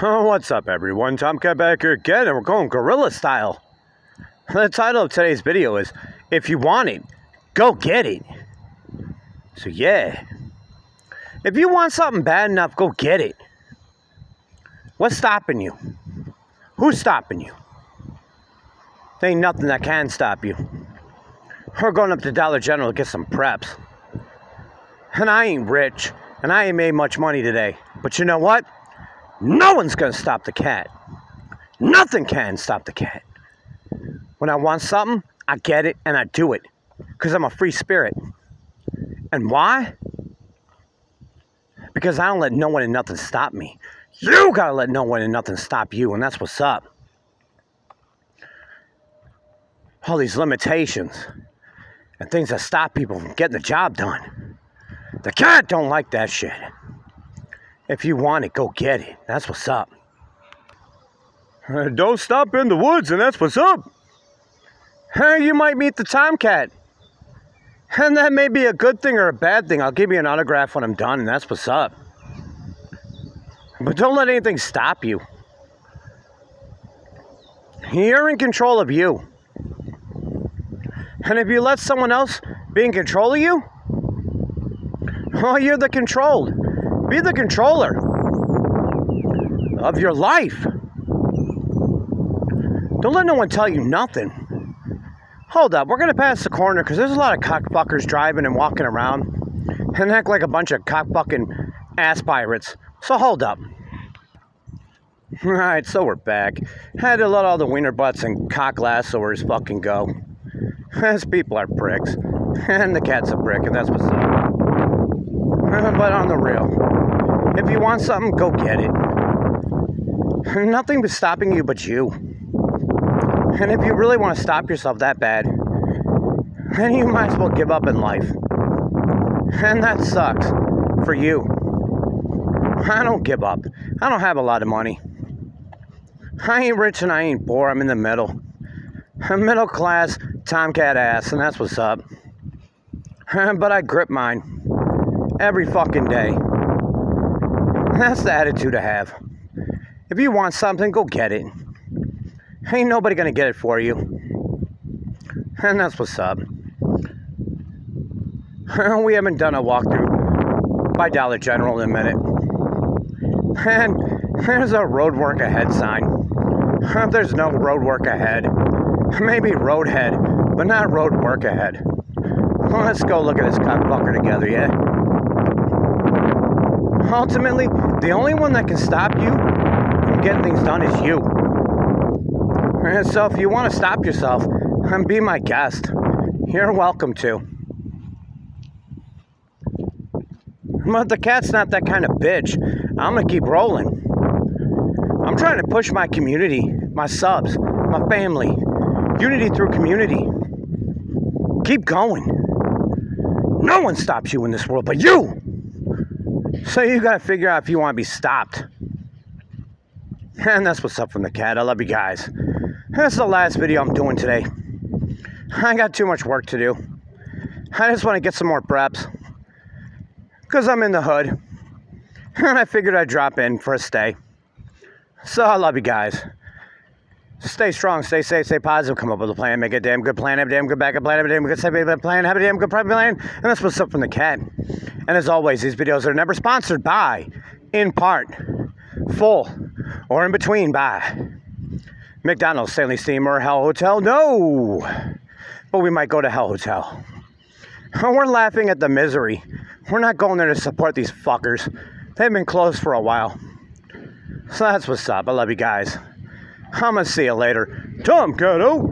What's up, everyone? Tomcat back here again, and we're going gorilla style. The title of today's video is If You Want It, Go Get It. So, yeah. If you want something bad enough, go get it. What's stopping you? Who's stopping you? There ain't nothing that can stop you. We're going up to Dollar General to get some preps. And I ain't rich, and I ain't made much money today. But you know what? No one's gonna stop the cat. Nothing can stop the cat. When I want something, I get it and I do it. Because I'm a free spirit. And why? Because I don't let no one and nothing stop me. You gotta let no one and nothing stop you, and that's what's up. All these limitations and things that stop people from getting the job done. The cat don't like that shit. If you want it, go get it. That's what's up. Uh, don't stop in the woods, and that's what's up. You might meet the tomcat. And that may be a good thing or a bad thing. I'll give you an autograph when I'm done, and that's what's up. But don't let anything stop you. You're in control of you. And if you let someone else be in control of you, well, you're the controlled. Be the controller of your life. Don't let no one tell you nothing. Hold up, we're gonna pass the corner because there's a lot of cockfuckers driving and walking around and act like a bunch of cockfucking ass pirates. So hold up. Alright, so we're back. Had to let all the wiener butts and cock lassoers fucking go. As people are pricks. And the cat's a brick, and that's what's up. but on the real, if you want something, go get it. Nothing is stopping you but you. And if you really want to stop yourself that bad, then you might as well give up in life. And that sucks for you. I don't give up. I don't have a lot of money. I ain't rich and I ain't poor. I'm in the middle. A middle class tomcat ass, and that's what's up. but I grip mine every fucking day. That's the attitude I have. If you want something, go get it. Ain't nobody gonna get it for you. And that's what's up. we haven't done a walkthrough by Dollar General in a minute. And there's a road work ahead sign. There's no road work ahead. Maybe road head, but not road work ahead. Let's go look at this cockfucker together, yeah? Ultimately, the only one that can stop you from getting things done is you. And so if you want to stop yourself and be my guest, you're welcome to. But the cat's not that kind of bitch. I'm gonna keep rolling. I'm trying to push my community, my subs, my family, unity through community. Keep going. No one stops you in this world but you. So you gotta figure out if you wanna be stopped. And that's what's up from the cat. I love you guys. That's the last video I'm doing today. I got too much work to do. I just want to get some more preps. Because I'm in the hood. And I figured I'd drop in for a stay. So I love you guys. Stay strong, stay safe, stay positive, come up with a plan, make a damn good plan, have a damn good backup plan, have a damn good saving plan, have a damn good private plan. And that's what's up from the cat. And as always, these videos are never sponsored by, in part, full, or in between by McDonald's, Stanley Steamer, Hell Hotel. No! But we might go to Hell Hotel. We're laughing at the misery. We're not going there to support these fuckers. They've been closed for a while. So that's what's up. I love you guys. I'm gonna see you later. Tom Gatto.